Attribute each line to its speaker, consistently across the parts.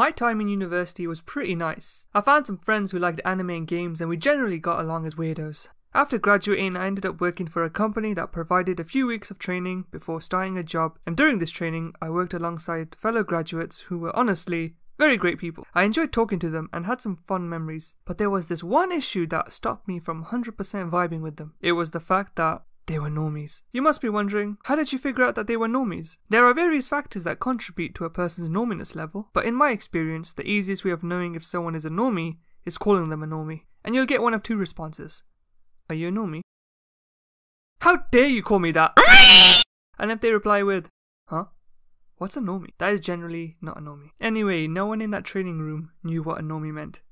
Speaker 1: My time in university was pretty nice. I found some friends who liked anime and games and we generally got along as weirdos. After graduating, I ended up working for a company that provided a few weeks of training before starting a job, and during this training, I worked alongside fellow graduates who were honestly very great people. I enjoyed talking to them and had some fun memories. But there was this one issue that stopped me from 100% vibing with them. It was the fact that they were normies. You must be wondering, how did you figure out that they were normies? There are various factors that contribute to a person's norminess level, but in my experience, the easiest way of knowing if someone is a normie is calling them a normie. And you'll get one of two responses. Are you a normie? How dare you call me that? Ah! and if they reply with, huh? What's a normie? That is generally not a normie. Anyway, no one in that training room knew what a normie meant.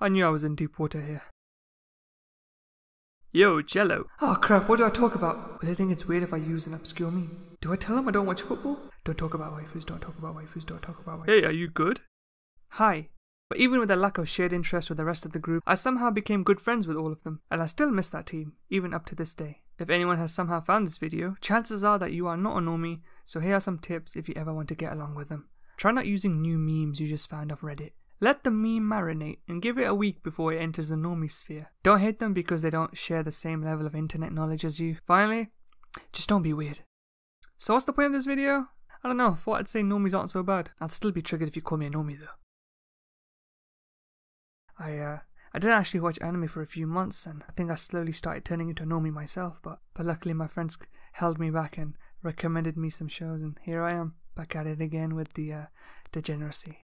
Speaker 1: I knew I was in deep water here. Yo, Jello. Oh crap, what do I talk about? Will they think it's weird if I use an obscure meme? Do I tell them I don't watch football? Don't talk about waifus, don't talk about waifus, don't talk about waifus. Hey, are you good? Hi. But even with a lack of shared interest with the rest of the group, I somehow became good friends with all of them, and I still miss that team, even up to this day. If anyone has somehow found this video, chances are that you are not a normie, so here are some tips if you ever want to get along with them. Try not using new memes you just found off Reddit. Let the meme marinate and give it a week before it enters the normie sphere. Don't hate them because they don't share the same level of internet knowledge as you. Finally, just don't be weird. So what's the point of this video? I don't know, thought I'd say normies aren't so bad. I'd still be triggered if you call me a normie though. I uh I didn't actually watch anime for a few months and I think I slowly started turning into a normie myself, but but luckily my friends held me back and recommended me some shows and here I am, back at it again with the uh, degeneracy.